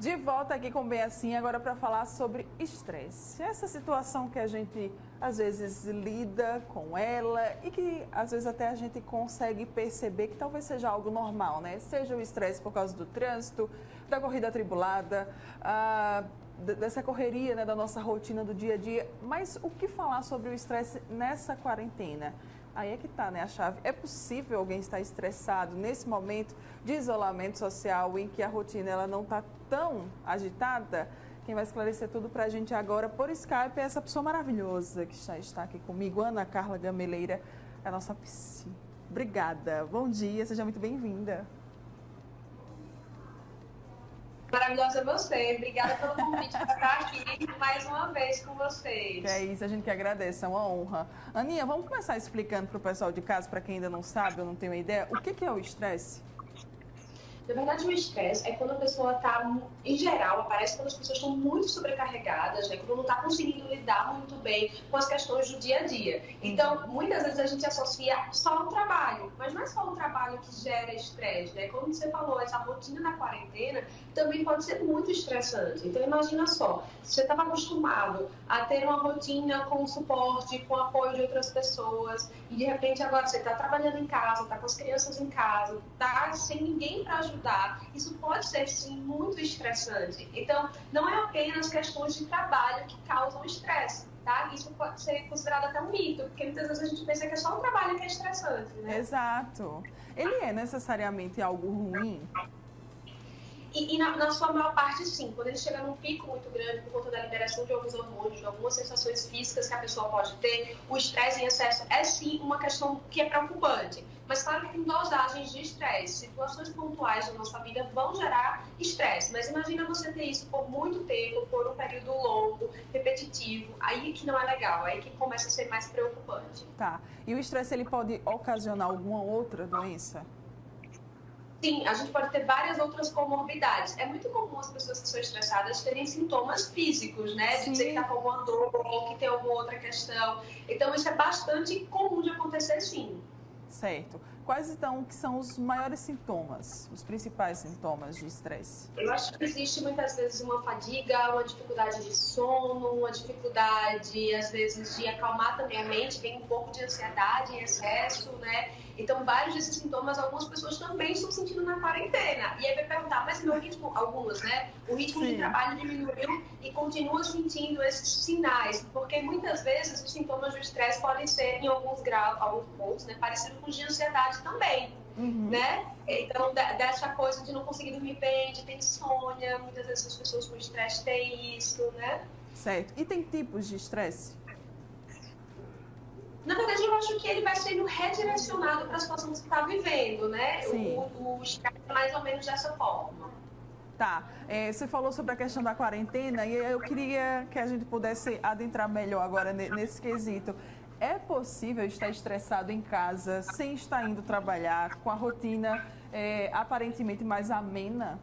De volta aqui com Bem Assim, agora para falar sobre estresse. Essa situação que a gente às vezes lida com ela e que às vezes até a gente consegue perceber que talvez seja algo normal, né? Seja o estresse por causa do trânsito, da corrida atribulada, a, dessa correria né, da nossa rotina do dia a dia. Mas o que falar sobre o estresse nessa quarentena? Aí é que está, né, a chave. É possível alguém estar estressado nesse momento de isolamento social em que a rotina ela não está tão agitada? Quem vai esclarecer tudo para a gente agora por Skype é essa pessoa maravilhosa que já está aqui comigo, Ana Carla Gameleira, a nossa psi. Obrigada. Bom dia, seja muito bem-vinda. Maravilhosa você. Obrigada pelo convite para estar aqui mais uma vez com vocês. É isso, a gente que agradece, é uma honra. Aninha, vamos começar explicando para o pessoal de casa, para quem ainda não sabe ou não tem uma ideia, o que é o estresse? Na verdade, o estresse é quando a pessoa está, em geral, aparece quando as pessoas estão muito sobrecarregadas, né? quando não está conseguindo lidar muito bem com as questões do dia a dia. Então, muitas vezes a gente associa só ao trabalho, mas não é só o trabalho que gera estresse, né? Como você falou, essa rotina da quarentena também pode ser muito estressante. Então, imagina só, se você estava acostumado a ter uma rotina com suporte, com apoio de outras pessoas, e de repente agora você está trabalhando em casa, está com as crianças em casa, está sem ninguém para ajudar. Isso pode ser, sim, muito estressante. Então, não é apenas questões de trabalho que causam estresse. Tá? Isso pode ser considerado até um mito, porque muitas vezes a gente pensa que é só o trabalho que é estressante. Né? Exato. Ele é necessariamente algo ruim? E, e na, na, sua maior parte, sim. Quando ele chega num pico muito grande por conta da liberação de alguns hormônios, de algumas sensações físicas que a pessoa pode ter, o estresse em excesso é sim uma questão que é preocupante. Mas claro que tem dosagens de estresse. Situações pontuais da nossa vida vão gerar estresse. Mas imagina você ter isso por muito tempo, por um período longo, repetitivo. Aí que não é legal, aí que começa a ser mais preocupante. Tá. E o estresse ele pode ocasionar alguma outra doença? Sim, a gente pode ter várias outras comorbidades. É muito comum as pessoas que são estressadas terem sintomas físicos, né? De dizer que está com alguma dor ou que tem alguma outra questão. Então, isso é bastante comum de acontecer, sim. Certo. Quais então que são os maiores sintomas, os principais sintomas de estresse? Eu acho que existe muitas vezes uma fadiga, uma dificuldade de sono, uma dificuldade às vezes de acalmar também a mente, tem um pouco de ansiedade em excesso, né? Então, vários desses sintomas, algumas pessoas também estão sentindo na quarentena. E aí vai perguntar, mas meu ritmo, algumas, né? O ritmo Sim. de trabalho diminuiu e continua sentindo esses sinais. Porque muitas vezes os sintomas do estresse podem ser, em alguns graus, alguns pontos, né? Parecido com de ansiedade também. Uhum. Né? Então, dessa coisa de não conseguir dormir bem, de ter insônia, muitas vezes as pessoas com estresse têm isso, né? Certo. E tem tipos de estresse? Na verdade, eu acho que ele vai sendo redirecionado para a situação que está vivendo, né? Sim. O, o é mais ou menos dessa forma. Tá. É, você falou sobre a questão da quarentena e eu queria que a gente pudesse adentrar melhor agora nesse quesito. É possível estar estressado em casa sem estar indo trabalhar, com a rotina é, aparentemente mais amena?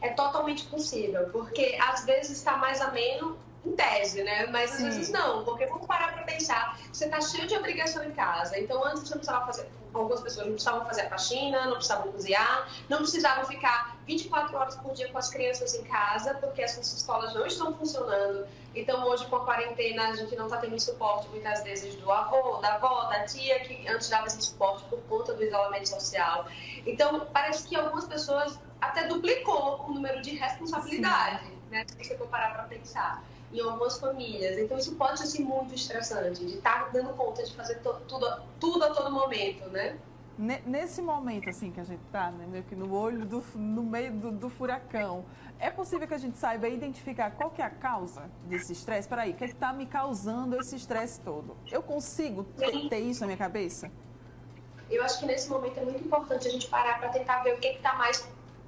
É totalmente possível, porque às vezes está mais ameno em tese, né? Mas às vezes não, porque vamos parar para pensar, você está cheio de obrigação em casa, então antes você não precisava fazer, algumas pessoas não precisavam fazer a faxina, não precisavam cozinhar, não precisavam ficar 24 horas por dia com as crianças em casa, porque as escolas não estão funcionando. Então hoje com a quarentena a gente não está tendo suporte muitas vezes do avô, da avó, da tia, que antes dava esse suporte por conta do isolamento social. Então parece que algumas pessoas até duplicou o número de responsabilidade, Sim. né? Se você for parar para pensar em algumas famílias. Então isso pode ser muito estressante, de estar tá dando conta de fazer tudo, tudo a todo momento, né? Nesse momento assim que a gente está, né, no olho do, no meio do, do, furacão, é possível que a gente saiba identificar qual que é a causa desse estresse? Espera aí, o que é está me causando esse estresse todo? Eu consigo ter, ter, isso na minha cabeça? Eu acho que nesse momento é muito importante a gente parar para tentar ver o que está mais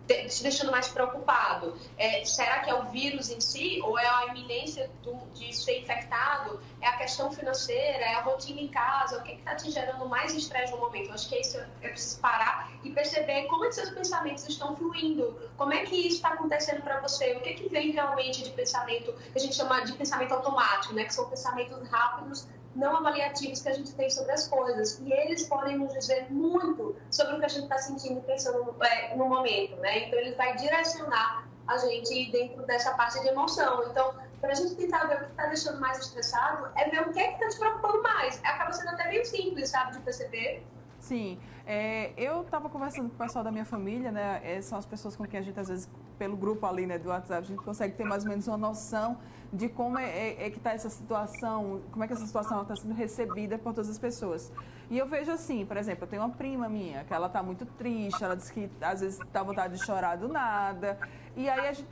te deixando mais preocupado. É, será que é o vírus em si ou é a iminência do, de ser infectado? É a questão financeira? É a rotina em casa? O que está te gerando mais estresse no momento? Eu acho que é isso é preciso parar e perceber como é que seus pensamentos estão fluindo. Como é que isso está acontecendo para você? O que, que vem realmente de pensamento que a gente chama de pensamento automático, né? Que são pensamentos rápidos não avaliativos que a gente tem sobre as coisas. E eles podem nos dizer muito sobre o que a gente está sentindo e pensando no, é, no momento, né? Então, ele vai direcionar a gente dentro dessa parte de emoção. Então, para a gente tentar ver o que está deixando mais estressado, é ver o que é está te preocupando mais. Acaba sendo até meio simples, sabe, de perceber. Sim, é, eu estava conversando com o pessoal da minha família, né? É, são as pessoas com quem a gente, às vezes, pelo grupo ali, né, do WhatsApp, a gente consegue ter mais ou menos uma noção de como é, é, é que está essa situação, como é que essa situação está sendo recebida por todas as pessoas. E eu vejo assim, por exemplo, eu tenho uma prima minha que ela está muito triste, ela diz que às vezes dá vontade de chorar do nada, e aí a gente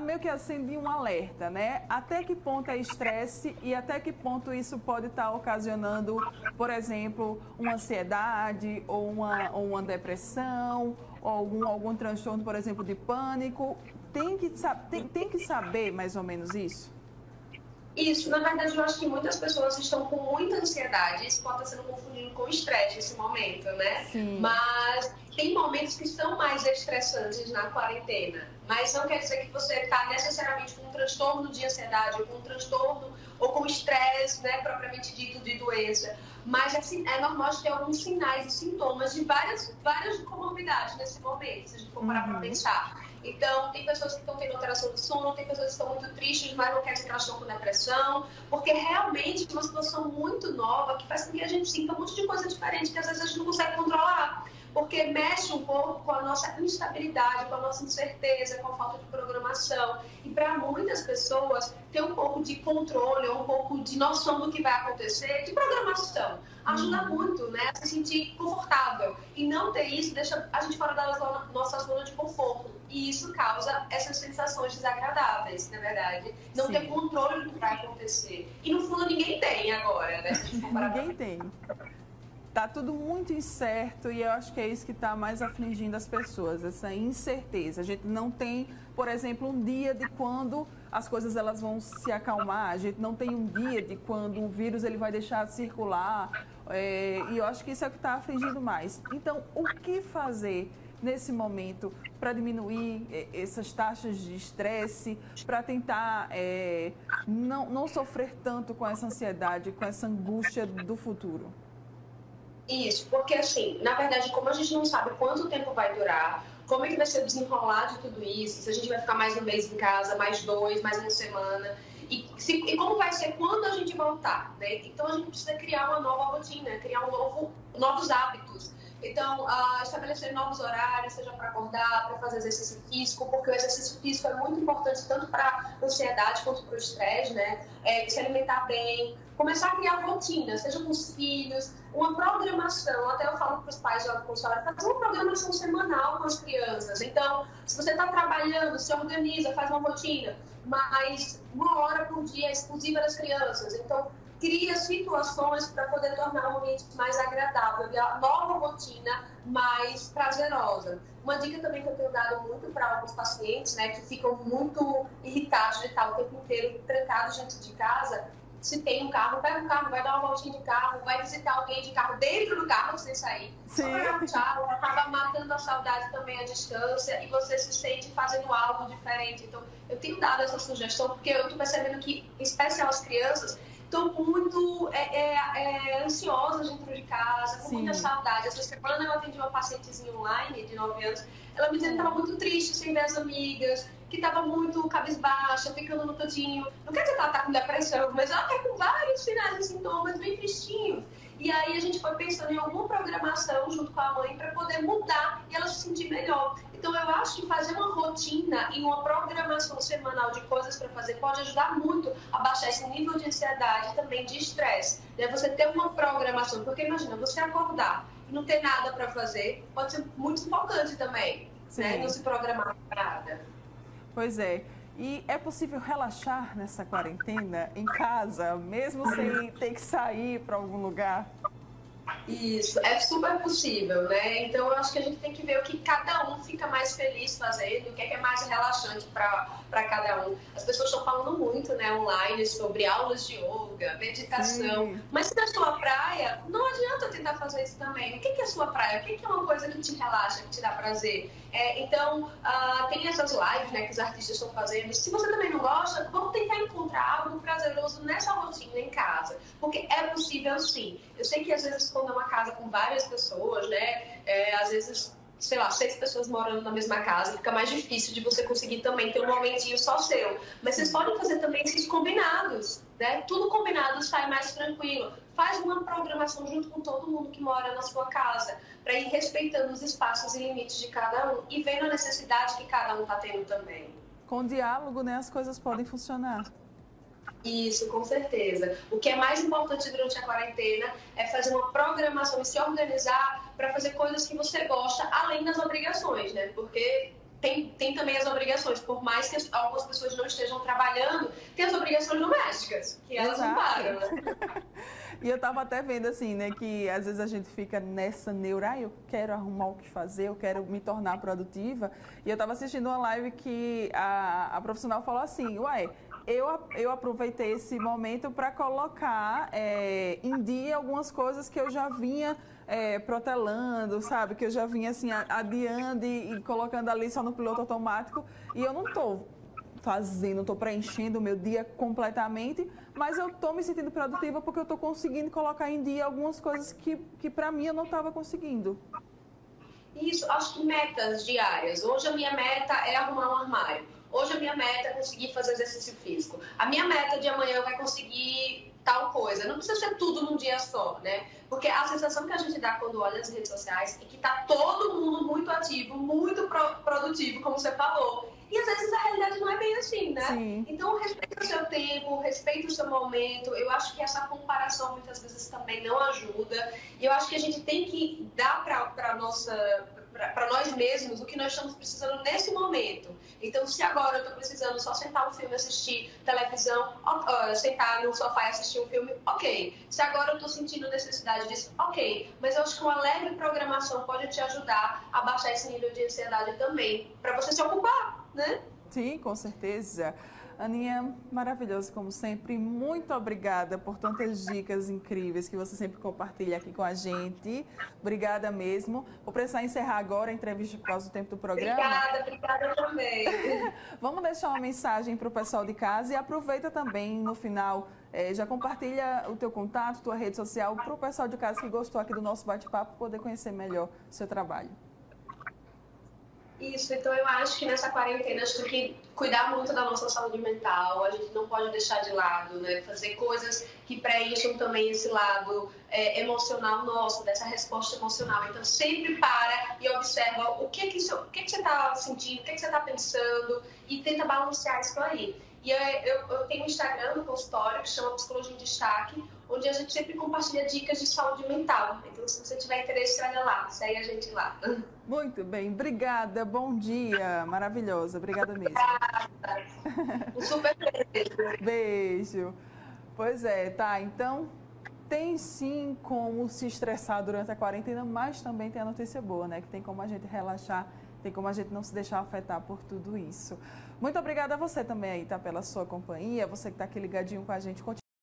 meio que acendi um alerta, né? Até que ponto é estresse e até que ponto isso pode estar ocasionando, por exemplo, uma ansiedade ou uma, ou uma depressão algum, algum transtorno, por exemplo, de pânico. Tem que, tem, tem que saber mais ou menos isso? Isso, na verdade, eu acho que muitas pessoas estão com muita ansiedade. Isso pode estar sendo confundido com estresse nesse momento, né? Sim. Mas tem momentos que são mais estressantes na quarentena. Mas não quer dizer que você está necessariamente com um transtorno de ansiedade, ou com um transtorno, ou com estresse, né, propriamente dito, de doença. Mas assim, é normal ter alguns sinais e sintomas de várias, várias comorbidades nesse momento, se a gente for parar uhum. para pensar. Então, tem pessoas que estão tendo alteração do sono, tem pessoas que estão muito tristes, mas não querem que elas estão com depressão, porque realmente é uma situação muito nova que faz com que a gente sinta um monte de coisa diferente que às vezes a gente não consegue controlar porque mexe um pouco com a nossa instabilidade, com a nossa incerteza, com a falta de programação. E para muitas pessoas, ter um pouco de controle, um pouco de noção do que vai acontecer, de programação, ajuda uhum. muito né, a se sentir confortável. E não ter isso deixa a gente fora da zona, nossa zona de conforto. E isso causa essas sensações desagradáveis, na verdade. Não Sim. ter controle do que vai acontecer. E no fundo ninguém tem agora, né? ninguém tem. Tá tudo muito incerto e eu acho que é isso que está mais afligindo as pessoas, essa incerteza. A gente não tem, por exemplo, um dia de quando as coisas elas vão se acalmar. A gente não tem um dia de quando o vírus ele vai deixar de circular. É, e eu acho que isso é o que está afligindo mais. Então, o que fazer nesse momento para diminuir é, essas taxas de estresse, para tentar é, não, não sofrer tanto com essa ansiedade, com essa angústia do futuro? Isso, porque assim, na verdade, como a gente não sabe quanto tempo vai durar, como é que vai ser desenrolar de tudo isso, se a gente vai ficar mais um mês em casa, mais dois, mais uma semana, e, se, e como vai ser quando a gente voltar, né? Então a gente precisa criar uma nova rotina, criar um novo, novos hábitos. Então, uh, estabelecer novos horários, seja para acordar, para fazer exercício físico, porque o exercício físico é muito importante tanto para a ansiedade quanto para o estresse, né? É, se alimentar bem, começar a criar rotina, seja com os filhos, uma programação. Até eu falo para os pais do consultório, fazer uma programação semanal com as crianças. Então, se você está trabalhando, se organiza, faz uma rotina, mas uma hora por dia é exclusiva das crianças. Então, cria situações para poder tornar o ambiente mais agradável a nova rotina mais prazerosa. Uma dica também que eu tenho dado muito para alguns pacientes, né, que ficam muito irritados de estar o tempo inteiro trancados dentro de casa, se tem um carro, pega um carro, vai dar uma voltinha de carro, vai visitar alguém de carro dentro do carro sem sair. Sim. Tchau, acaba matando a saudade também à distância e você se sente fazendo algo diferente. Então, eu tenho dado essa sugestão porque eu estou percebendo que, em especial as crianças, estão muito é, é, é, ansiosas dentro de casa, com Sim. muita saudade. Essa semana eu atendi uma pacientezinha online de 9 anos, ela me dizia que estava muito triste sem ver as amigas, que estava muito cabisbaixa, ficando no cantinho. Não quer dizer que ela está com depressão, mas ela está com vários sinais e sintomas bem tristinhos. E aí a gente foi pensando em alguma programação junto com a mãe para poder mudar e ela se sentir melhor. Então eu acho que fazer uma rotina e uma programação semanal de coisas para fazer pode ajudar muito a baixar esse nível de ansiedade e também de estresse. Né? Você ter uma programação, porque imagina, você acordar e não ter nada para fazer, pode ser muito sufocante também, né? Não se programar para nada. Pois é. E é possível relaxar nessa quarentena em casa, mesmo sem ter que sair para algum lugar? Isso, é super possível, né? Então eu acho que a gente tem que ver o que cada um fica mais feliz fazendo, o que é, que é mais relaxante para cada um. As pessoas estão falando muito, né, online sobre aulas de yoga, meditação, Sim. mas se na sua praia, não adianta tentar fazer isso também. O que é a sua praia? O que é uma coisa que te relaxa, que te dá prazer? É, então, uh, tem essas lives né, que os artistas estão fazendo. Se você também não gosta, vamos tentar encontrar algo prazeroso nessa rotina em casa, porque é possível sim. Eu sei que às vezes quando é uma casa com várias pessoas, né, é, às vezes sei lá, seis pessoas morando na mesma casa, fica mais difícil de você conseguir também ter um momentinho só seu. Mas vocês podem fazer também esses combinados, né? Tudo combinado sai mais tranquilo. Faz uma programação junto com todo mundo que mora na sua casa, para ir respeitando os espaços e limites de cada um e vendo a necessidade que cada um está tendo também. Com diálogo, né, as coisas podem funcionar. Isso, com certeza. O que é mais importante durante a quarentena é fazer uma programação e se organizar para fazer coisas que você gosta, além das obrigações, né? Porque tem, tem também as obrigações, por mais que algumas pessoas não estejam trabalhando, tem as obrigações domésticas, que elas Exato. não param, né? E eu tava até vendo assim, né, que às vezes a gente fica nessa neura, ah, eu quero arrumar o que fazer, eu quero me tornar produtiva. E eu tava assistindo uma live que a, a profissional falou assim, uai, eu, eu aproveitei esse momento para colocar é, em dia algumas coisas que eu já vinha é, protelando, sabe? Que eu já vinha assim adiando e, e, colocando ali só no piloto automático e eu não estou fazendo, estou preenchendo o meu dia completamente, mas eu estou me sentindo produtiva porque eu estou conseguindo colocar em dia algumas coisas que, que para mim eu não estava conseguindo. Isso, acho que metas diárias. Hoje a minha meta é arrumar um armário. Hoje a minha meta é conseguir fazer exercício físico. A minha meta de amanhã vai conseguir tal coisa. Não precisa ser tudo num dia só, né? Porque a sensação que a gente dá quando olha as redes sociais é que tá todo mundo muito ativo, muito pro produtivo, como você falou. E às vezes a realidade não é bem assim, né? Sim. Então respeita o seu tempo, respeita o seu momento. Eu acho que essa comparação muitas vezes também não ajuda. E eu acho que a gente tem que dar para nossa para nós mesmos o que nós estamos precisando nesse momento. Então, se agora eu estou precisando só sentar no filme, assistir televisão, uh, sentar no sofá e assistir um filme, ok. Se agora eu estou sentindo necessidade disso, ok. Mas eu acho que uma leve programação pode te ajudar a baixar esse nível de ansiedade também, para você se ocupar, né? Sim, com certeza. Aninha, maravilhoso como sempre. Muito obrigada por tantas dicas incríveis que você sempre compartilha aqui com a gente. Obrigada mesmo. Vou precisar encerrar agora a entrevista por causa do tempo do programa. Obrigada, obrigada também. Vamos deixar uma mensagem para o pessoal de casa e aproveita também no final. É, já compartilha o teu contato, tua rede social para o pessoal de casa que gostou aqui do nosso bate-papo poder conhecer melhor o seu trabalho. Isso, então eu acho que nessa quarentena a gente tem que cuidar muito da nossa saúde mental, a gente não pode deixar de lado, né? Fazer coisas que preencham também esse lado é, emocional nosso, dessa resposta emocional. Então sempre para e observa o que, que, o que, que você está sentindo, o que, que você está pensando e tenta balancear isso aí. E eu, eu, eu tenho um Instagram no consultório que chama Psicologia em Destaque, onde a gente sempre compartilha dicas de saúde mental. Então, se você tiver interesse, olha lá, segue a gente lá. Muito bem, obrigada, bom dia, maravilhosa, obrigada mesmo. Obrigada. Um super beijo. beijo. Pois é, tá, então tem sim como se estressar durante a quarentena, mas também tem a notícia boa, né? Que tem como a gente relaxar, tem como a gente não se deixar afetar por tudo isso. Muito obrigada a você também aí, tá? Pela sua companhia, você que está aqui ligadinho com a gente.